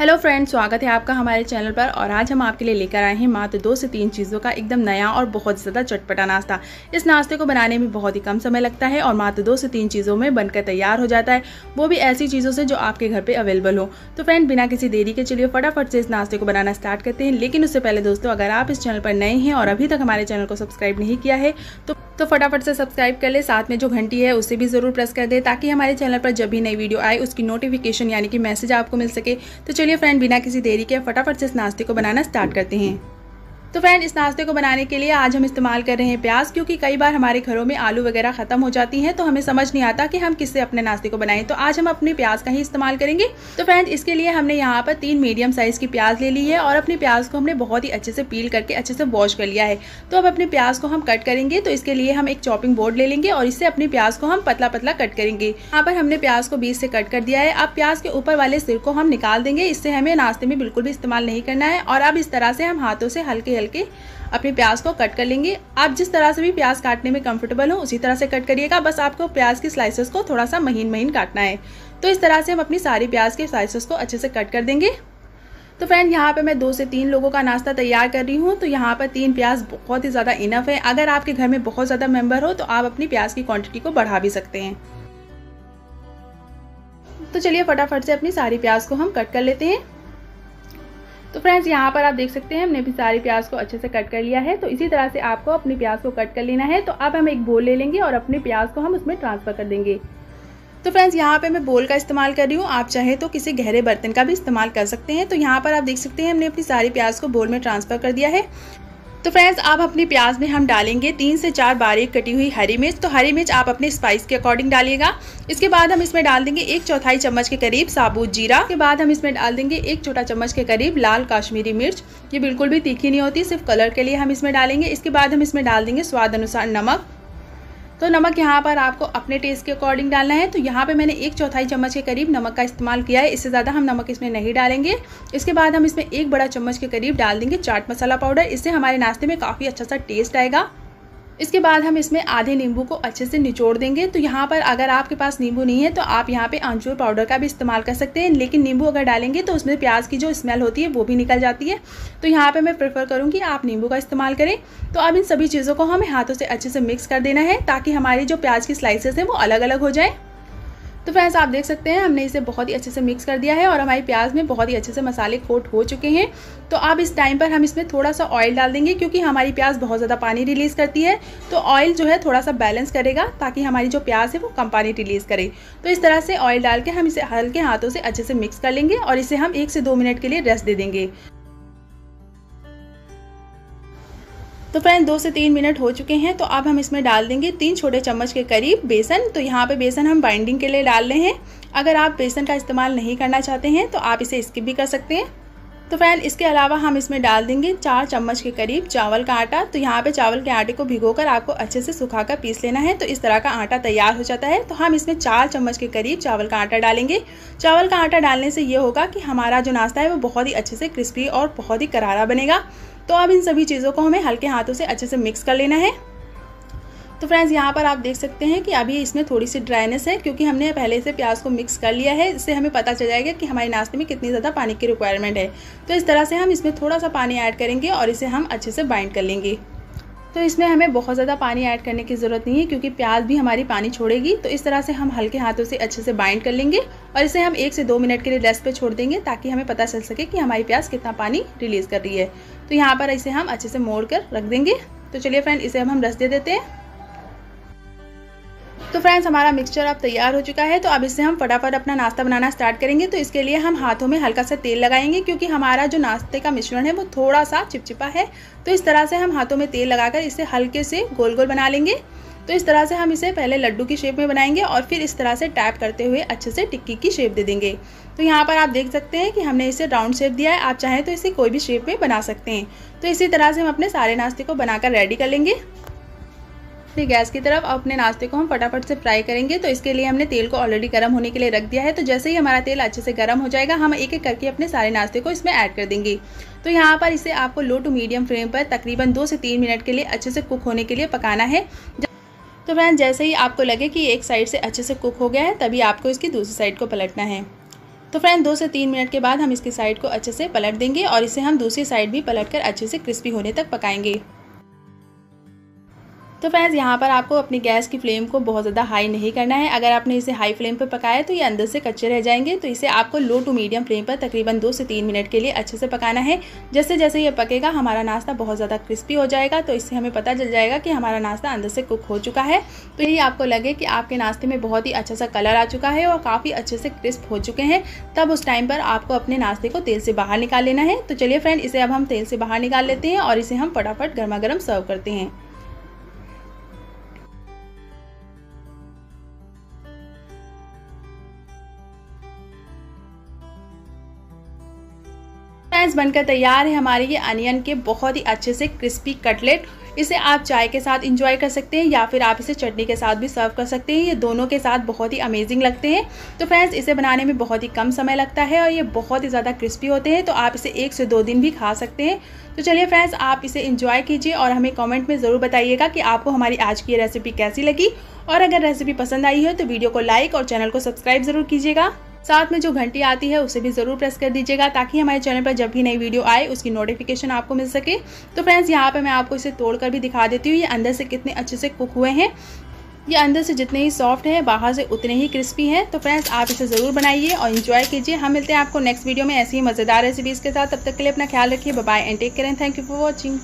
Hello friends स्वागत है आपका हमारे चैनल पर और आज हम आपके लिए लेकर आए हैं मात्र दो से तीन चीज़ों का एकदम नया और बहुत ज़्यादा चटपटा नाश्ता। इस नाश्ते को बनाने में बहुत ही कम समय लगता है और मात्र दो से तीन चीज़ों में बनकर तैयार हो जाता है। वो भी ऐसी चीज़ों से जो आपके घर पर अवेलेबल हो। तो फ्रेंड बिना किसी देरी के चलिए फटाफट से इस नाश्ते को बनाना स्टार्ट करते हैं। लेकिन उससे पहले दोस्तों, अगर आप इस चैनल पर नए हैं और अभी तक हमारे चैनल को सब्सक्राइब नहीं किया है तो तो फटाफट से सब्सक्राइब कर ले, साथ में जो घंटी है उसे भी ज़रूर प्रेस कर दे ताकि हमारे चैनल पर जब भी नई वीडियो आए, उसकी नोटिफिकेशन यानी कि मैसेज आपको मिल सके। तो चलिए फ्रेंड बिना किसी देरी के फटाफट से इस नाश्ते को बनाना स्टार्ट करते हैं। तो फ्रेंड इस नाश्ते को बनाने के लिए आज हम इस्तेमाल कर रहे हैं प्याज, क्योंकि कई बार हमारे घरों में आलू वगैरह ख़त्म हो जाती हैं तो हमें समझ नहीं आता कि हम किससे अपने नाश्ते को बनाएँ। तो आज हम अपने प्याज का ही इस्तेमाल करेंगे। तो फ्रेंड इसके लिए हमने यहाँ पर तीन मीडियम साइज़ की प्याज ले ली है और अपने प्याज को हमने बहुत ही अच्छे से पील करके अच्छे से वॉश कर लिया है। तो अब अपने प्याज को हम कट करेंगे तो इसके लिए हम एक चॉपिंग बोर्ड ले लेंगे और इससे अपने प्याज को हम पतला पतला कट करेंगे। यहाँ पर हमने प्याज को बीच से कट कर दिया है। अब प्याज के ऊपर वाले सिर को हम निकाल देंगे। इससे हमें नाश्ते में बिल्कुल भी इस्तेमाल नहीं करना है और अब इस तरह से हम हाथों से हल्के हल्के अपने प्याज को कट कर लेंगे। आप जिस तरह से भी प्याज काटने में कंफर्टेबल हो, उसी तरह से कट करिएगा। बस आपको प्याज की स्लाइसेस को थोड़ा सा महीन महीन काटना है। तो इस तरह से हम अपनी सारी प्याज के स्लाइसेस को अच्छे से कट कर देंगे। तो फ्रेंड यहाँ पे मैं दो से तीन लोगों का नाश्ता तैयार कर रही हूँ। तो यहाँ पर तीन प्याज बहुत ही ज़्यादा इनफ है। अगर आपके घर में बहुत ज़्यादा मेंबर हो तो आप अपनी प्याज की क्वांटिटी को बढ़ा भी सकते हैं। तो चलिए फटाफट से अपनी सारी प्याज को हम कट कर लेते हैं। तो फ्रेंड्स यहाँ पर आप देख सकते हैं, हमने भी सारी प्याज को अच्छे से कट कर लिया है। तो इसी तरह से आपको अपनी प्याज को कट कर लेना है। तो अब हम एक बोल ले लेंगे और अपने प्याज को हम उसमें ट्रांसफ़र कर देंगे। तो फ्रेंड्स यहाँ पे मैं बोल का इस्तेमाल कर रही हूँ। आप चाहे तो किसी गहरे बर्तन का भी इस्तेमाल कर सकते हैं। तो यहाँ पर आप देख सकते हैं, हमने अपनी सारी प्याज को बोल में ट्रांसफ़र कर दिया है। तो फ्रेंड्स आप अपनी प्याज में हम डालेंगे तीन से चार बारीक कटी हुई हरी मिर्च। तो हरी मिर्च आप अपने स्पाइस के अकॉर्डिंग डालिएगा। इसके बाद हम इसमें डाल देंगे एक चौथाई चम्मच के करीब साबुत जीरा। के बाद हम इसमें डाल देंगे एक छोटा चम्मच के करीब लाल काश्मीरी मिर्च। ये बिल्कुल भी तीखी नहीं होती, सिर्फ़ कलर के लिए हम इसमें डालेंगे। इसके बाद हम इसमें डाल देंगे स्वाद अनुसार नमक। तो नमक यहाँ पर आपको अपने टेस्ट के अकॉर्डिंग डालना है। तो यहाँ पे मैंने एक चौथाई चम्मच के करीब नमक का इस्तेमाल किया है। इससे ज़्यादा हम नमक इसमें नहीं डालेंगे। इसके बाद हम इसमें एक बड़ा चम्मच के करीब डाल देंगे चाट मसाला पाउडर इससे हमारे नाश्ते में काफ़ी अच्छा सा टेस्ट आएगा। इसके बाद हम इसमें आधे नींबू को अच्छे से निचोड़ देंगे। तो यहाँ पर अगर आपके पास नींबू नहीं है तो आप यहाँ पे आमचूर पाउडर का भी इस्तेमाल कर सकते हैं। लेकिन नींबू अगर डालेंगे तो उसमें प्याज की जो स्मेल होती है, वो भी निकल जाती है। तो यहाँ पर मैं प्रेफर करूँगी आप नींबू का इस्तेमाल करें। तो अब इन सभी चीज़ों को हमें हाथों से अच्छे से मिक्स कर देना है, ताकि हमारी जो प्याज की स्लाइसेस हैं, वो अलग अलग हो जाए। तो फ्रेंड्स आप देख सकते हैं, हमने इसे बहुत ही अच्छे से मिक्स कर दिया है और हमारी प्याज में बहुत ही अच्छे से मसाले कोट हो चुके हैं। तो अब इस टाइम पर हम इसमें थोड़ा सा ऑयल डाल देंगे क्योंकि हमारी प्याज बहुत ज़्यादा पानी रिलीज़ करती है। तो ऑयल जो है थोड़ा सा बैलेंस करेगा ताकि हमारी जो प्याज है वो कम पानी रिलीज़ करे। तो इस तरह से ऑयल डाल के हम इसे हल्के हाथों से अच्छे से मिक्स कर लेंगे और इसे हम एक से दो मिनट के लिए रेस्ट दे देंगे। तो फ्रेंड दो से तीन मिनट हो चुके हैं तो अब हम इसमें डाल देंगे तीन छोटे चम्मच के करीब बेसन। तो यहाँ पे बेसन हम बाइंडिंग के लिए डाल रहे हैं। अगर आप बेसन का इस्तेमाल नहीं करना चाहते हैं तो आप इसे स्किप भी कर सकते हैं। तो फ्रेंड इसके अलावा हम इसमें डाल देंगे चार चम्मच के करीब चावल का आटा। तो यहाँ पे चावल के आटे को भिगोकर आपको अच्छे से सुखाकर पीस लेना है। तो इस तरह का आटा तैयार हो जाता है। तो हम इसमें चार चम्मच के करीब चावल का आटा डालेंगे। चावल का आटा डालने से ये होगा कि हमारा जो नाश्ता है वो बहुत ही अच्छे से क्रिस्पी और बहुत ही करारा बनेगा। तो अब इन सभी चीज़ों को हमें हल्के हाथों से अच्छे से मिक्स कर लेना है। तो फ्रेंड्स यहाँ पर आप देख सकते हैं कि अभी इसमें थोड़ी सी ड्राइनेस है, क्योंकि हमने पहले से प्याज को मिक्स कर लिया है। इससे हमें पता चल जाएगा कि हमारे नाश्ते में कितनी ज़्यादा पानी की रिक्वायरमेंट है। तो इस तरह से हम इसमें थोड़ा सा पानी ऐड करेंगे और इसे हम अच्छे से बाइंड कर लेंगे। तो इसमें हमें बहुत ज़्यादा पानी ऐड करने की ज़रूरत नहीं है, क्योंकि प्याज भी हमारी पानी छोड़ेगी। तो इस तरह से हम हल्के हाथों से अच्छे से बाइंड कर लेंगे और इसे हम एक से दो मिनट के लिए रेस्ट पे छोड़ देंगे, ताकि हमें पता चल सके कि हमारी प्याज कितना पानी रिलीज़ कर रही है। तो यहाँ पर इसे हम अच्छे से मोड़ कर रख देंगे। तो चलिए फ्रेंड इसे हम रस दे देते हैं। तो फ्रेंड्स हमारा मिक्सचर अब तैयार हो चुका है तो अब इससे हम फटाफट अपना नाश्ता बनाना स्टार्ट करेंगे। तो इसके लिए हम हाथों में हल्का सा तेल लगाएँगे, क्योंकि हमारा जो नाश्ते का मिश्रण है, वो थोड़ा सा चिपचिपा है। तो इस तरह से हम हाथों में तेल लगाकर इसे हल्के से गोल गोल बना लेंगे। तो इस तरह से हम इसे पहले लड्डू की शेप में बनाएँगे और फिर इस तरह से टैप करते हुए अच्छे से टिक्की की शेप दे देंगे। तो यहाँ पर आप देख सकते हैं कि हमने इसे राउंड शेप दिया है। आप चाहें तो इसे कोई भी शेप में बना सकते हैं। तो इसी तरह से हम अपने सारे नाश्ते को बनाकर रेडी कर लेंगे। फिर गैस की तरफ़ अपने नाश्ते को हम फटाफट से फ्राई करेंगे। तो इसके लिए हमने तेल को ऑलरेडी गर्म होने के लिए रख दिया है। तो जैसे ही हमारा तेल अच्छे से गर्म हो जाएगा, हम एक एक करके अपने सारे नाश्ते को इसमें ऐड कर देंगे। तो यहाँ पर इसे आपको लो टू मीडियम फ्लेम पर तकरीबन दो से तीन मिनट के लिए अच्छे से कुक होने के लिए पकाना है। तो फ्रेंड जैसे ही आपको लगे कि एक साइड से अच्छे से कुक हो गया है, तभी आपको इसकी दूसरी साइड को पलटना है। तो फ्रेंड दो से तीन मिनट के बाद हम इसकी साइड को अच्छे से पलट देंगे और इसे हम दूसरी साइड भी पलट कर अच्छे से क्रिस्पी होने तक पकाएँगे। तो फ्रेंड्स यहाँ पर आपको अपनी गैस की फ्लेम को बहुत ज़्यादा हाई नहीं करना है। अगर आपने इसे हाई फ्लेम पर पकाया तो ये अंदर से कच्चे रह जाएँगे। तो इसे आपको लो टू मीडियम फ्लेम पर तकरीबन दो से तीन मिनट के लिए अच्छे से पकाना है। जैसे जैसे ये पकेगा, हमारा नाश्ता बहुत ज़्यादा क्रिस्पी हो जाएगा। तो इससे हमें पता चल जाएगा कि हमारा नाश्ता अंदर से कुक हो चुका है। तो यही आपको लगे कि आपके नाश्ते में बहुत ही अच्छा सा कलर आ चुका है और काफ़ी अच्छे से क्रिस्प हो चुके हैं। तब उस टाइम पर आपको अपने नाश्ते को तेल से बाहर निकाल लेना है। तो चलिए फ्रेंड इसे अब हम तेल से बाहर निकाल लेते हैं और इसे हम फटाफट गर्मा गर्म सर्व करते हैं। फ्रेंड्स बनकर तैयार है हमारे ये अनियन के बहुत ही अच्छे से क्रिस्पी कटलेट इसे आप चाय के साथ इंजॉय कर सकते हैं या फिर आप इसे चटनी के साथ भी सर्व कर सकते हैं। ये दोनों के साथ बहुत ही अमेजिंग लगते हैं। तो फ्रेंड्स इसे बनाने में बहुत ही कम समय लगता है और ये बहुत ही ज़्यादा क्रिस्पी होते हैं। तो आप इसे एक से दो दिन भी खा सकते हैं। तो चलिए फ्रेंड्स आप इसे इंजॉय कीजिए और हमें कॉमेंट में ज़रूर बताइएगा कि आपको हमारी आज की रेसिपी कैसी लगी। और अगर रेसिपी पसंद आई हो तो वीडियो को लाइक और चैनल को सब्सक्राइब ज़रूर कीजिएगा। साथ में जो घंटी आती है, उसे भी ज़रूर प्रेस कर दीजिएगा ताकि हमारे चैनल पर जब भी नई वीडियो आए, उसकी नोटिफिकेशन आपको मिल सके। तो फ्रेंड्स यहाँ पर मैं आपको इसे तोड़ कर भी दिखा देती हूँ, ये अंदर से कितने अच्छे से कुक हुए हैं। ये अंदर से जितने ही सॉफ्ट है, बाहर से उतने ही क्रिस्पी हैं। तो फ्रेंड्स आप इसे ज़रूर बनाइए और इन्जॉय कीजिए। हम मिलते हैं आपको नेक्स्ट वीडियो में ऐसी ही मज़ेदार रेसिपीज़ के साथ। तब तक के लिए अपना ख्याल रखिए। बाय एंड टेक करें थैंक यू फॉर वॉचिंग